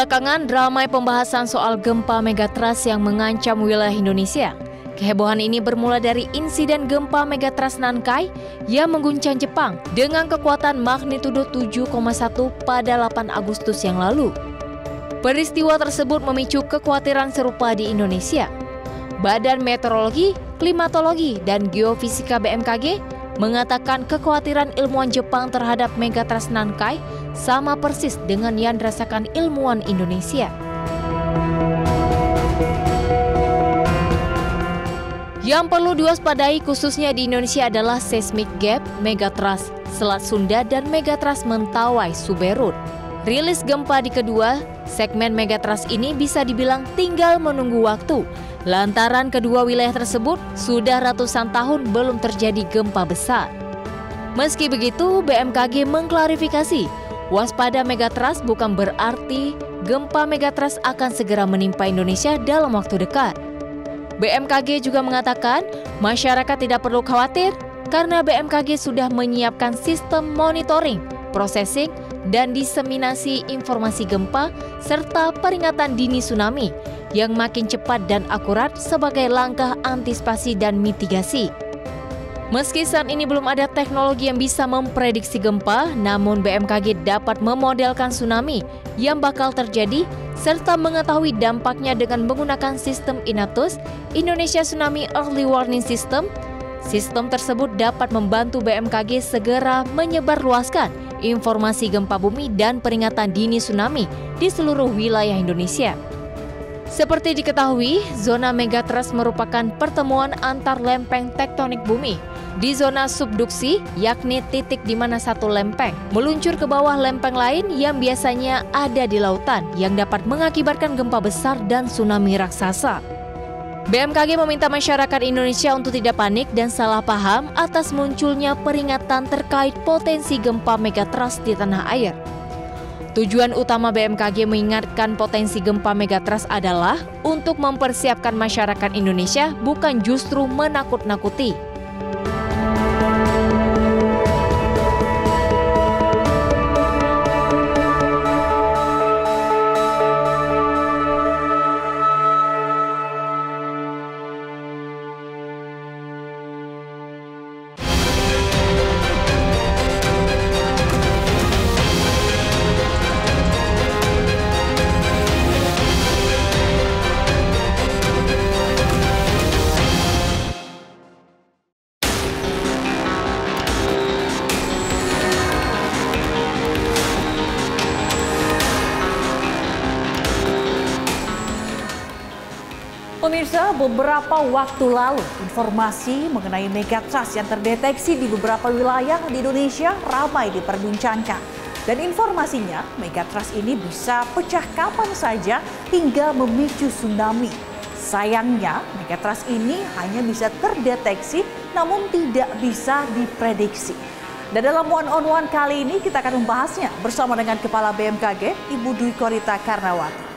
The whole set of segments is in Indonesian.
Belakangan ramai pembahasan soal gempa megatrust yang mengancam wilayah Indonesia. Kehebohan ini bermula dari insiden gempa megatrust Nankai yang mengguncang Jepang dengan kekuatan magnitudo 7,1 pada 8 Agustus yang lalu. Peristiwa tersebut memicu kekhawatiran serupa di Indonesia. Badan Meteorologi, Klimatologi, dan Geofisika BMKG mengatakan kekhawatiran ilmuwan Jepang terhadap megatrust Nankai sama persis dengan yang dirasakan ilmuwan Indonesia. Yang perlu diwaspadai khususnya di Indonesia adalah seismic gap, megatrust, Selat Sunda, dan megatrust Mentawai, Suberut. Rilis gempa di kedua, segmen megatrust ini bisa dibilang tinggal menunggu waktu. Lantaran kedua wilayah tersebut sudah ratusan tahun belum terjadi gempa besar. Meski begitu, BMKG mengklarifikasi, waspada megatrust bukan berarti gempa megatrust akan segera menimpa Indonesia dalam waktu dekat. BMKG juga mengatakan masyarakat tidak perlu khawatir karena BMKG sudah menyiapkan sistem monitoring, processing, dan diseminasi informasi gempa serta peringatan dini tsunami yang makin cepat dan akurat sebagai langkah antisipasi dan mitigasi. Meski saat ini belum ada teknologi yang bisa memprediksi gempa, namun BMKG dapat memodelkan tsunami yang bakal terjadi serta mengetahui dampaknya dengan menggunakan sistem Inatus, Indonesia Tsunami Early Warning System. Sistem tersebut dapat membantu BMKG segera menyebarluaskan informasi gempa bumi dan peringatan dini tsunami di seluruh wilayah Indonesia. Seperti diketahui, zona megatrust merupakan pertemuan antar lempeng tektonik bumi di zona subduksi, yakni titik di mana satu lempeng meluncur ke bawah lempeng lain yang biasanya ada di lautan yang dapat mengakibatkan gempa besar dan tsunami raksasa. BMKG meminta masyarakat Indonesia untuk tidak panik dan salah paham atas munculnya peringatan terkait potensi gempa megatrust di tanah air. Tujuan utama BMKG mengingatkan potensi gempa megatrust adalah untuk mempersiapkan masyarakat Indonesia bukan justru menakut-nakuti. Beberapa waktu lalu informasi mengenai megatrust yang terdeteksi di beberapa wilayah di Indonesia ramai diperbincangkan. Dan informasinya, megatrust ini bisa pecah kapan saja hingga memicu tsunami. Sayangnya, megatrust ini hanya bisa terdeteksi namun tidak bisa diprediksi. Dan dalam one on one kali ini kita akan membahasnya bersama dengan Kepala BMKG Ibu Dwi Korita Karnawati.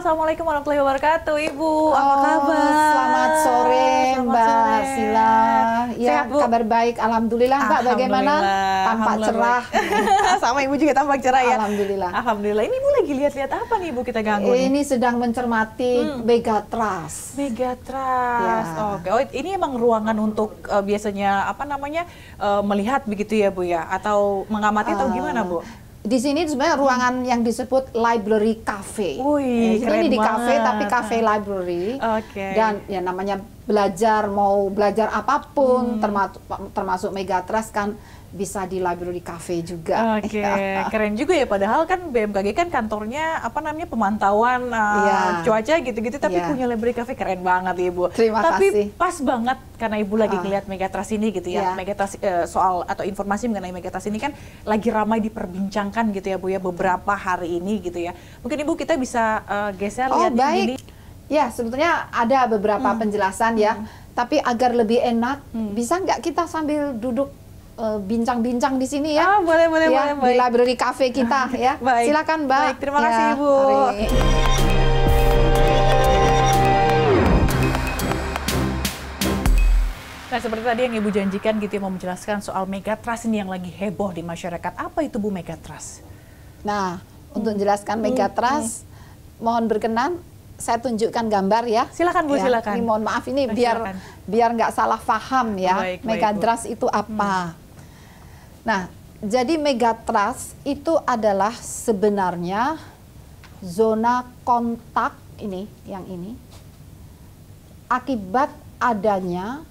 Assalamualaikum warahmatullahi wabarakatuh, Ibu. Apa Oh, kabar? Selamat sore, Selamat Mbak sore. Sila. ya Sehat, Bu? kabar baik. Alhamdulillah, Mbak. Bagaimana? Tampak cerah. Sama Ibu juga tampak cerah ya. Alhamdulillah. Alhamdulillah. Ini Ibu lagi lihat-lihat apa nih Ibu kita ganggu nih? Ini sedang mencermati Megatrust. Megatrust. Ya. Oke. Oh, ini emang ruangan untuk eh, biasanya apa namanya eh, melihat begitu ya Bu ya atau mengamati atau Ah, gimana Bu? Di sini sebenarnya ruangan yang disebut library cafe. Wih, Eh, keren ini di cafe tapi cafe library. Oke. Dan ya namanya belajar mau belajar apa pun Hmm. termasuk termasuk Megatrust kan bisa di library cafe juga. Oke, Ya. keren juga ya. Padahal kan BMKG kan kantornya apa namanya pemantauan uh, Iya. cuaca gitu-gitu, tapi Iya. punya library cafe keren banget ibu. Terima tapi kasih. pas banget karena ibu lagi Ah. ngeliat Megatrust ini gitu ya. Iya. Megatrust eh, soal atau informasi mengenai Megatrust ini kan lagi ramai diperbincangkan gitu ya bu ya beberapa hari ini gitu ya. Mungkin ibu kita bisa eh, geser Oh lihat baik. Ya sebetulnya ada beberapa Hmm. penjelasan ya. Tapi agar lebih enak, bisa nggak kita sambil duduk eh, bincang-bincang di sini ya? boleh, boleh, ya, boleh, Di baik. library cafe kita ya. Baik. Silakan Mbak. Baik, terima kasih, Ya, Ibu. mari. Nah seperti tadi yang ibu janjikan gitu ya mau menjelaskan soal Megatrust ini yang lagi heboh di masyarakat. Apa itu bu Megatrust? Nah, Hmm. untuk menjelaskan Megatrust, mohon berkenan saya tunjukkan gambar ya. Silakan, Bu, Ya, silakan. Ini mohon maaf ini Oh, biar silakan. biar nggak salah paham ya. Baik, baik, Megatrust itu apa? Nah, jadi Megatrust itu adalah sebenarnya zona kontak ini, yang ini akibat adanya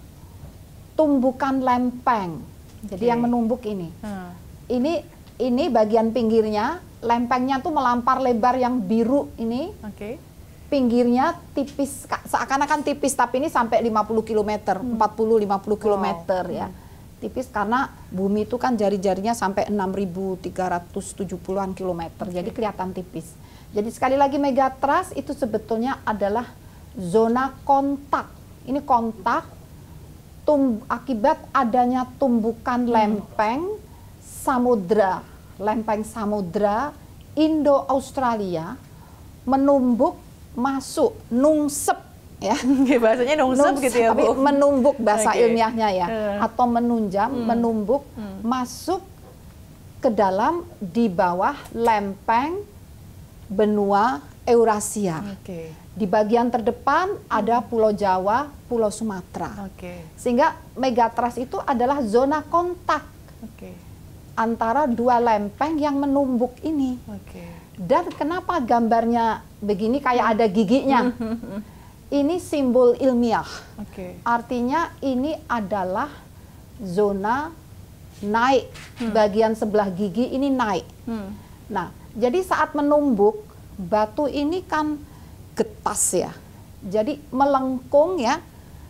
tumbukan lempeng. Jadi Oke. yang menumbuk ini Hmm. ini ini bagian pinggirnya lempengnya tuh melampar lebar yang biru ini Oke. Pinggirnya tipis ka- seakan-akan tipis tapi ini sampai 50 km 40-50 km ya. Tipis karena bumi itu kan jari-jarinya sampai 6.370-an kilometer jadi kelihatan tipis. Jadi sekali lagi megatrust itu sebetulnya adalah zona kontak. Ini kontak tum akibat adanya tumbukan lempeng samudra, lempeng samudra Indo-Australia menumbuk masuk nungsep ya. Bahasanya nungsep gitu ya tapi bu. menumbuk bahasa Oke. ilmiahnya ya Eh. atau menunjam, menumbuk masuk ke dalam di bawah lempeng benua Eurasia. Oke. Di bagian terdepan ada Pulau Jawa, Pulau Sumatera. Oke. Sehingga megatrust itu adalah zona kontak Oke. antara dua lempeng yang menumbuk ini. Oke. Dan kenapa gambarnya begini kayak ada giginya? Ini simbol ilmiah. Oke. Artinya ini adalah zona naik. Bagian sebelah gigi ini naik. Hmm. Nah, jadi saat menumbuk batu ini kan getas ya. Jadi melengkung ya,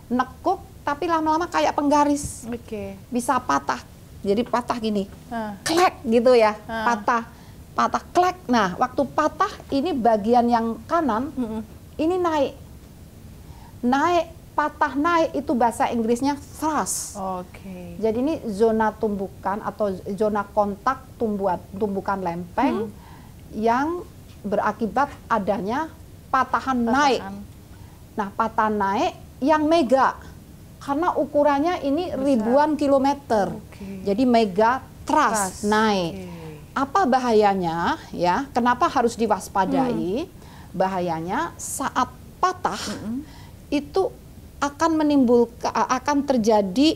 nekuk tapi lama-lama kayak penggaris, Oke. bisa patah. Jadi patah gini. Ah. Klek gitu ya, Ah. patah. Patah klek. Nah, waktu patah ini bagian yang kanan Mm-mm. ini naik. Naik, patah naik itu bahasa Inggrisnya thrust. Oke. Jadi ini zona tumbukan atau zona kontak tumbuhan tumbukan lempeng yang berakibat adanya patahan, naik. Patahan. Nah, patah naik yang mega karena ukurannya ini ribuan kilometer. Oke. Jadi mega Trust. trust naik. Oke. Apa bahayanya ya? Kenapa harus diwaspadai? Hmm. Bahayanya saat patah itu akan menimbulkan akan terjadi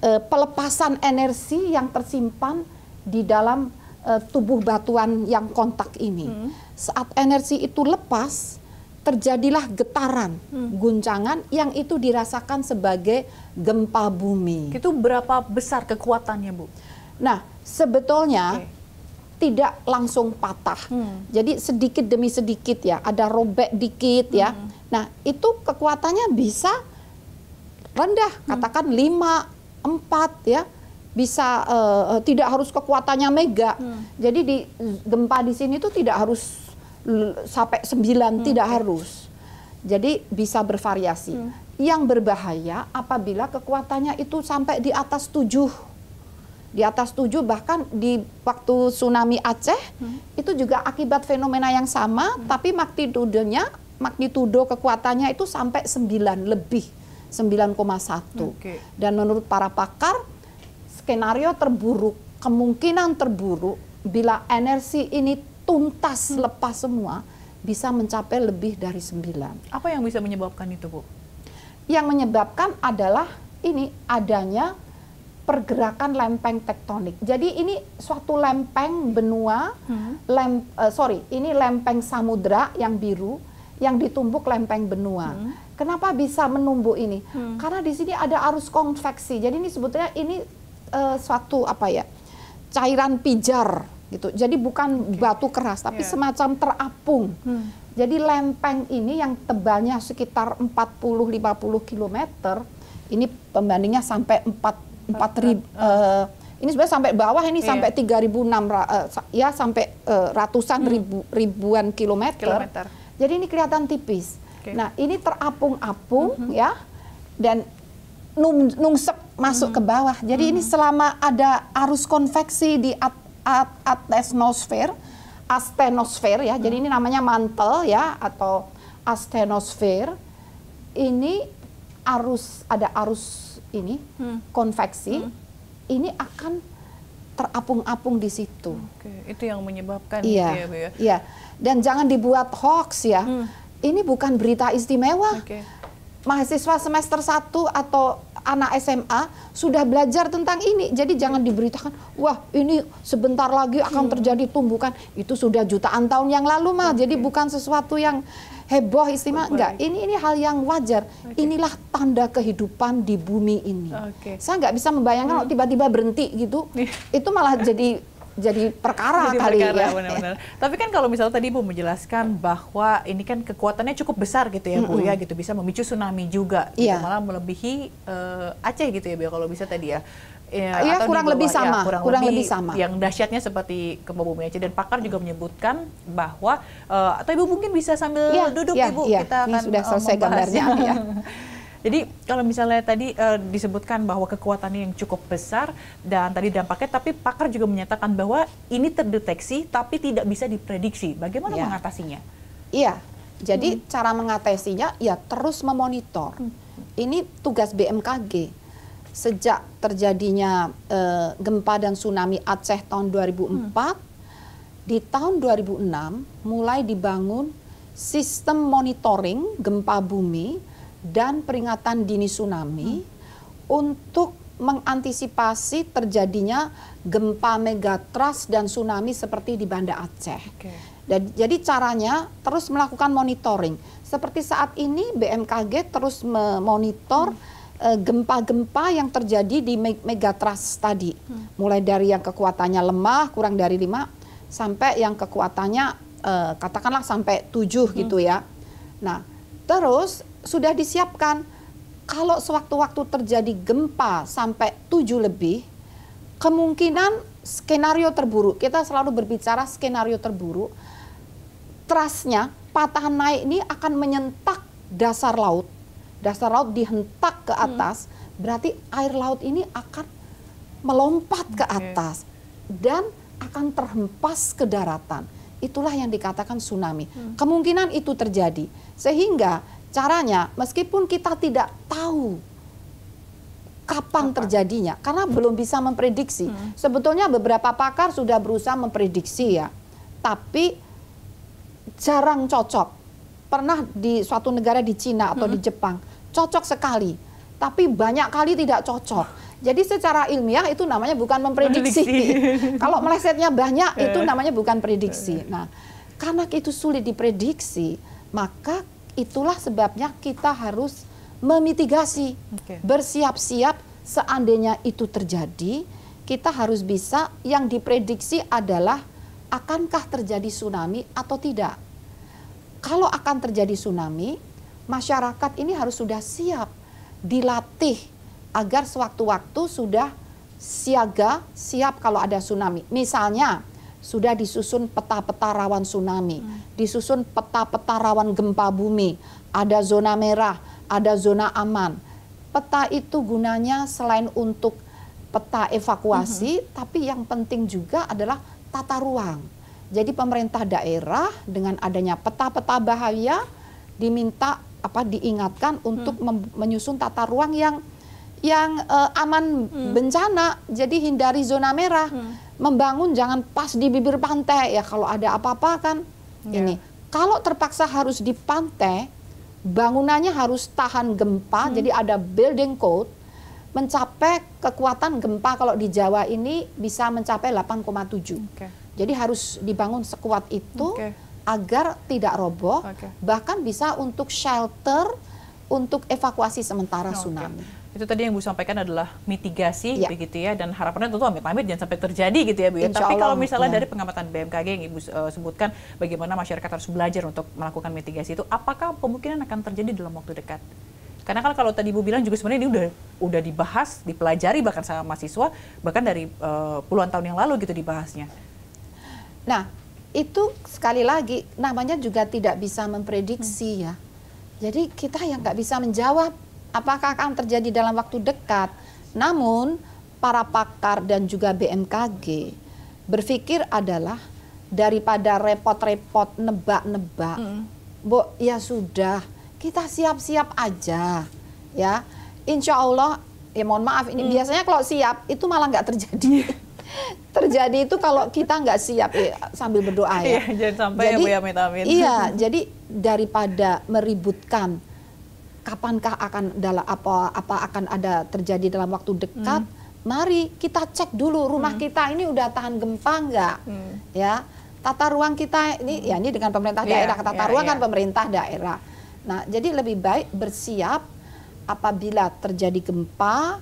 eh, pelepasan energi yang tersimpan di dalam eh, tubuh batuan yang kontak ini. Hmm. Saat energi itu lepas, terjadilah getaran, Hmm. guncangan yang itu dirasakan sebagai gempa bumi. Itu berapa besar kekuatannya bu? Nah, sebetulnya Oke. Tidak langsung patah. Hmm. Jadi sedikit demi sedikit ya, ada robek dikit ya. Hmm. Nah, itu kekuatannya bisa rendah, Hmm. katakan 5, 4 ya. Bisa eh, tidak harus kekuatannya mega. Hmm. Jadi di gempa di sini tuh tidak harus sampai 9, tidak harus. Jadi bisa bervariasi. Yang berbahaya apabila kekuatannya itu sampai di atas 7 di atas 7 bahkan di waktu tsunami Aceh itu juga akibat fenomena yang sama tapi magnitudenya magnitudo kekuatannya itu sampai 9 lebih 9,1. Oke. Dan menurut para pakar, skenario terburuk, kemungkinan terburuk bila energi ini tuntas Hmm. lepas semua bisa mencapai lebih dari 9. Apa yang bisa menyebabkan itu, Bu? Yang menyebabkan adalah ini adanya pergerakan lempeng tektonik. Jadi ini suatu lempeng benua, lem, eh, sorry, ini lempeng samudra yang biru yang ditumbuk lempeng benua. Kenapa bisa menumbuk ini? Karena di sini ada arus konveksi. Jadi ini sebetulnya ini eh, suatu apa ya? cairan pijar gitu. Jadi bukan batu keras tapi Iya. semacam terapung. Jadi lempeng ini yang tebalnya sekitar 40-50 km, ini pembandingnya sampai 4 4 ribu, eh, ini sebenarnya sampai bawah ini Iya. sampai 3.600 eh, sa- ya sampai eh, ratusan ribu, ribuan kilometer. Kilometer. Jadi ini kelihatan tipis. Oke. Nah, ini terapung-apung ya dan nung, nungsep masuk ke bawah. Jadi ini selama ada arus konveksi di at, at, atmosfer, astenosfer ya. Jadi ini namanya mantel ya atau astenosfer. Ini arus ada arus ini konveksi. Ini akan terapung-apung di situ. Oke, itu yang menyebabkan Iya, gitu ya, Bu ya. iya. Dan jangan dibuat hoax ya. Ini bukan berita istimewa. Oke. Mahasiswa semester 1 atau anak SMA sudah belajar tentang ini. Jadi jangan diberitakan, wah ini sebentar lagi akan terjadi tumbukan. Itu sudah jutaan tahun yang lalu mah. Jadi bukan sesuatu yang heboh istimewa. Enggak, ini ini hal yang wajar. Inilah tanda kehidupan di bumi ini. Oke. Saya nggak bisa membayangkan kalau tiba-tiba berhenti gitu. Iya. Itu malah jadi jadi perkara Jadi kali perkara, ya. benar-benar. Tapi kan kalau misalnya tadi Bu menjelaskan bahwa ini kan kekuatannya cukup besar gitu ya Bu ya gitu bisa memicu tsunami juga gitu Iya. malah melebihi eh, Aceh gitu ya Bu ya, kalau bisa tadi ya. Ya, Iya, atau kurang bawah, lebih ya, sama, kurang lebih sama. Yang dahsyatnya seperti gempa bumi Aceh dan pakar juga menyebutkan bahwa eh, atau Ibu mungkin bisa sambil Iya, duduk iya, Ibu iya. kita Ini akan sudah eh, selesai gambarnya, ya. Jadi kalau misalnya tadi eh, disebutkan bahwa kekuatannya yang cukup besar dan tadi dampaknya, tapi pakar juga menyatakan bahwa ini terdeteksi tapi tidak bisa diprediksi. Bagaimana Ya. mengatasinya? Iya, jadi cara mengatasinya ya terus memonitor. Ini tugas BMKG. Sejak terjadinya eh, gempa dan tsunami Aceh tahun 2004, di tahun 2006 mulai dibangun sistem monitoring gempa bumi dan peringatan dini tsunami untuk mengantisipasi terjadinya gempa megatrust dan tsunami seperti di Banda Aceh. Oke. Dan, jadi caranya terus melakukan monitoring. Seperti saat ini BMKG terus memonitor eh, gempa-gempa yang terjadi di me- megatrust tadi. Mulai dari yang kekuatannya lemah, kurang dari 5, sampai yang kekuatannya eh, katakanlah sampai 7 gitu ya. Nah, terus sudah disiapkan kalau sewaktu-waktu terjadi gempa sampai 7 lebih, kemungkinan skenario terburuk, kita selalu berbicara skenario terburuk, trasnya patahan naik ini akan menyentak dasar laut. Dasar laut dihentak ke atas, berarti air laut ini akan melompat ke Oke. atas dan akan terhempas ke daratan. Itulah yang dikatakan tsunami. Kemungkinan itu terjadi. Sehingga caranya meskipun kita tidak tahu kapan terjadinya karena belum bisa memprediksi. Sebetulnya beberapa pakar sudah berusaha memprediksi ya. Tapi jarang cocok. Pernah di suatu negara di Cina atau di Jepang cocok sekali, tapi banyak kali tidak cocok. Jadi secara ilmiah itu namanya bukan memprediksi. Prediksi. Kalau melesetnya banyak itu namanya bukan prediksi. Nah, karena itu sulit diprediksi, maka itulah sebabnya kita harus memitigasi, Oke. bersiap-siap seandainya itu terjadi, kita harus bisa yang diprediksi adalah akankah terjadi tsunami atau tidak. Kalau akan terjadi tsunami, masyarakat ini harus sudah siap, dilatih agar sewaktu-waktu sudah siaga, siap kalau ada tsunami. Misalnya, sudah disusun peta-peta rawan tsunami, disusun peta-peta rawan gempa bumi, ada zona merah, ada zona aman. Peta itu gunanya selain untuk peta evakuasi, tapi yang penting juga adalah tata ruang. Jadi pemerintah daerah dengan adanya peta-peta bahaya diminta apa diingatkan untuk mem- menyusun tata ruang yang yang eh, aman bencana. Jadi hindari zona merah. Membangun jangan pas di bibir pantai ya kalau ada apa-apa kan Ya. ini. Kalau terpaksa harus di pantai, bangunannya harus tahan gempa. Jadi ada building code mencapai kekuatan gempa kalau di Jawa ini bisa mencapai 8,7. Oke. Jadi harus dibangun sekuat itu Oke. agar tidak roboh, Oke. bahkan bisa untuk shelter untuk evakuasi sementara Oke. tsunami. Itu tadi yang Bu sampaikan adalah mitigasi Ya. begitu ya dan harapannya tentu amit-amit jangan sampai terjadi gitu ya Bu ya. Tapi kalau misalnya ya. dari pengamatan BMKG yang Ibu eh, sebutkan bagaimana masyarakat harus belajar untuk melakukan mitigasi itu apakah kemungkinan akan terjadi dalam waktu dekat? Karena kan kalau tadi Ibu bilang juga sebenarnya ini udah udah dibahas, dipelajari bahkan sama mahasiswa bahkan dari eh, puluhan tahun yang lalu gitu dibahasnya. Nah, itu sekali lagi namanya juga tidak bisa memprediksi ya. Jadi kita yang nggak bisa menjawab apakah akan terjadi dalam waktu dekat. Namun para pakar dan juga BMKG berpikir adalah daripada repot-repot nebak-nebak, Bo, ya sudah kita siap-siap aja ya. Insya Allah ya mohon maaf ini biasanya kalau siap itu malah nggak terjadi. terjadi itu kalau kita nggak siap ya, sambil berdoa ya. Iya, jangan sampai ya, Bu, ya, amit-amit. Iya, jadi daripada meributkan kapankah akan dalam apa apa akan ada terjadi dalam waktu dekat, mari kita cek dulu rumah kita ini udah tahan gempa nggak, ya. Tata ruang kita ini ya ini dengan pemerintah Iya, daerah, tata iya, ruang iya. kan pemerintah daerah. Nah, jadi lebih baik bersiap apabila terjadi gempa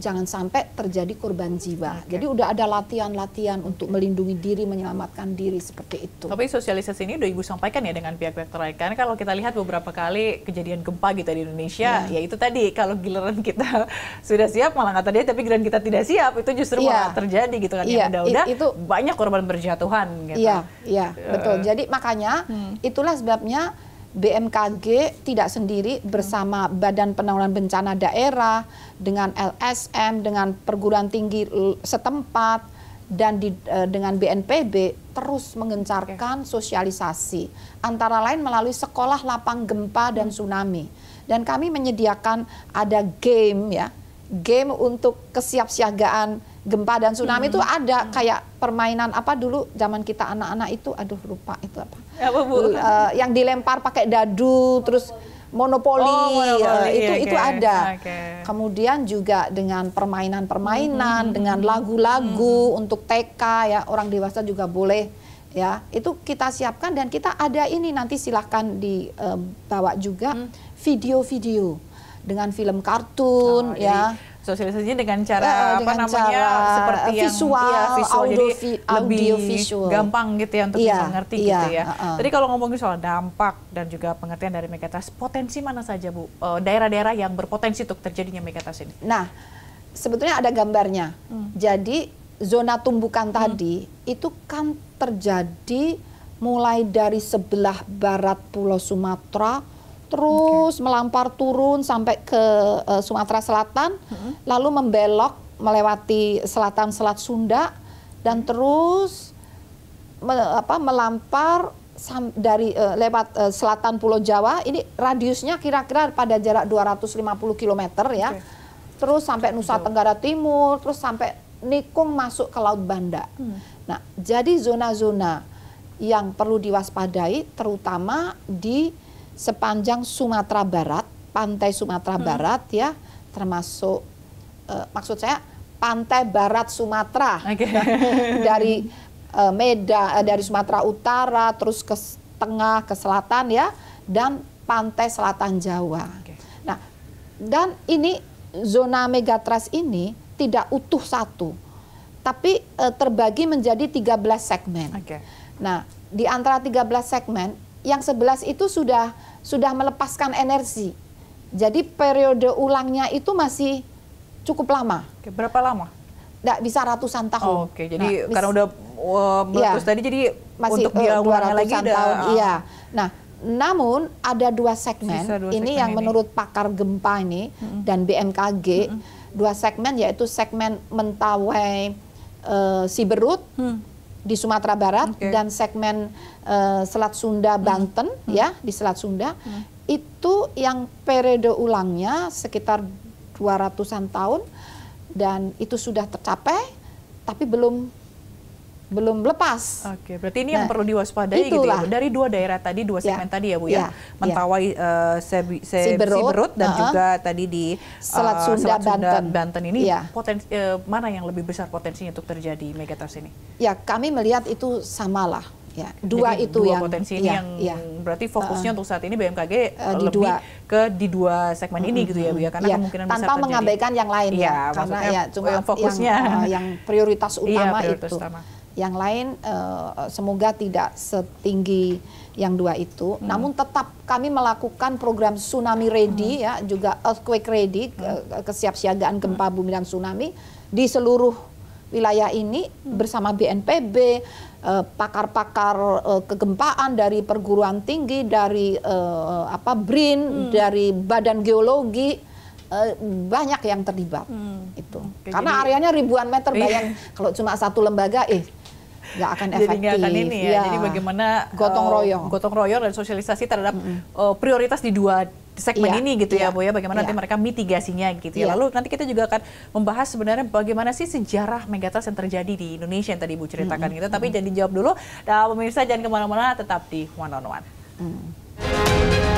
jangan sampai terjadi korban jiwa. Jadi udah ada latihan-latihan untuk melindungi diri, menyelamatkan diri seperti itu. Tapi sosialisasi ini udah Ibu sampaikan ya dengan pihak-pihak terkait. Karena kalau kita lihat beberapa kali kejadian gempa gitu di Indonesia, ya itu tadi kalau giliran kita sudah siap malah nggak terjadi, tapi giliran kita tidak siap itu justru Iya. malah terjadi gitu kan. Iya, Yang udah-udah i- itu- banyak korban berjatuhan gitu. Iya, iya, Eh, betul. Jadi makanya itulah sebabnya BMKG tidak sendiri bersama Badan Penanggulangan Bencana Daerah dengan LSM dengan perguruan tinggi setempat dan di, eh, dengan BNPB terus mengencarkan sosialisasi antara lain melalui sekolah lapang gempa dan tsunami. Dan kami menyediakan ada game ya, game untuk kesiapsiagaan gempa dan tsunami itu ada kayak permainan apa dulu zaman kita anak-anak itu aduh lupa itu apa. Apa, Bu? Eh, yang dilempar pakai dadu terus monopoli, Oh, monopoli, eh, itu oke, itu ada. Oke. kemudian juga dengan permainan-permainan dengan lagu-lagu untuk TK ya orang dewasa juga boleh ya. Itu kita siapkan dan kita ada ini nanti silahkan dibawa juga video-video dengan film kartun Oh, ya jadi sosialisasinya dengan cara apa dengan namanya cara seperti yang visual, iya, visual audio jadi vi- lebih visual. gampang gitu ya untuk Iya, bisa ngerti iya, gitu ya. uh-uh. Tadi kalau ngomongin soal dampak dan juga pengertian dari megatrust, potensi mana saja Bu Eh, daerah-daerah yang berpotensi untuk terjadinya megatrust ini? Nah, sebetulnya ada gambarnya. Jadi zona tumbukan tadi itu kan terjadi mulai dari sebelah barat Pulau Sumatera, terus melampar turun sampai ke eh, Sumatera Selatan, lalu membelok melewati selatan Selat Sunda dan terus me- apa, melampar sam- dari eh, lewat eh, selatan Pulau Jawa. Ini radiusnya kira-kira pada jarak 250 km ya. Oke. Terus sampai Nusa Tenggara Timur, terus sampai Nikung masuk ke Laut Banda. Nah, jadi zona-zona yang perlu diwaspadai terutama di sepanjang Sumatera Barat, pantai Sumatera Barat ya, termasuk eh, maksud saya pantai barat Sumatera Oke. dari eh, Medan eh, dari Sumatera Utara terus ke tengah ke selatan ya dan pantai selatan Jawa. Oke. Nah, dan ini zona megatrust ini tidak utuh satu, tapi eh, terbagi menjadi 13 segmen. Oke. Nah, di antara 13 segmen, yang 11 itu sudah sudah melepaskan energi. Jadi periode ulangnya itu masih cukup lama. Oke, berapa lama? Nggak bisa ratusan tahun. Oh, Oke, jadi Nah, karena udah uh, meletus Iya. tadi jadi masih untuk dia eh, ulangnya lagi 200-an udah tahun. ah. Iya. Nah, namun ada dua segmen. Dua ini segmen yang ini. menurut pakar gempa ini dan BMKG, dua segmen yaitu segmen Mentawai eh, Siberut di Sumatera Barat Oke. dan segmen eh, Selat Sunda Banten ya di Selat Sunda. itu yang periode ulangnya sekitar 200-an tahun dan itu sudah tercapai tapi belum belum lepas. Oke, berarti ini nah, yang perlu diwaspadai gitu ya. Dari dua daerah tadi, dua ya. segmen ya, tadi ya Bu ya. ya Mentawai ya. Uh, Sebi, Se, Siberut, Siberut dan uh -huh. juga tadi di Selat Sunda, uh, Selat Sunda Banten. Banten ini ya. potensi uh, mana yang lebih besar potensinya untuk terjadi megatrust ini? Ya, kami melihat itu samalah Ya, dua Jadi itu dua yang potensi ini ya, yang ya. berarti fokusnya uh, untuk saat ini BMKG uh, di lebih dua. ke di dua segmen uh, ini gitu ya Bu ya karena ya, kemungkinan tanpa besar mengabaikan yang lain ya, ya karena ya cuma yang fokusnya yang, uh, yang prioritas iya, utama ya, prioritas itu. Utama. Yang lain uh, semoga tidak setinggi yang dua itu. Hmm. Namun tetap kami melakukan program tsunami ready hmm. ya, juga earthquake ready, hmm. kesiapsiagaan gempa hmm. bumi dan tsunami di seluruh wilayah ini hmm. bersama BNPB Eh, pakar-pakar uh, kegempaan dari perguruan tinggi, dari uh, apa BRIN, hmm. dari Badan Geologi banyak yang terlibat hmm. itu. Oke, Karena jadi, areanya ribuan meter, iya. bayang kalau cuma satu lembaga, eh nggak akan efektif. Jadi nggak akan ini ya. ya. Jadi bagaimana gotong royong, uh, gotong royong dan sosialisasi terhadap mm -hmm. uh, prioritas di dua segmen yeah, ini gitu yeah, ya Bu ya bagaimana yeah. nanti mereka mitigasinya gitu ya. Yeah. Lalu nanti kita juga akan membahas sebenarnya bagaimana sih sejarah megatrust yang terjadi di Indonesia yang tadi Ibu ceritakan mm -hmm. gitu. Tapi mm -hmm. jangan dijawab dulu. Nah, pemirsa jangan ke mana-mana tetap di One on One. Mm.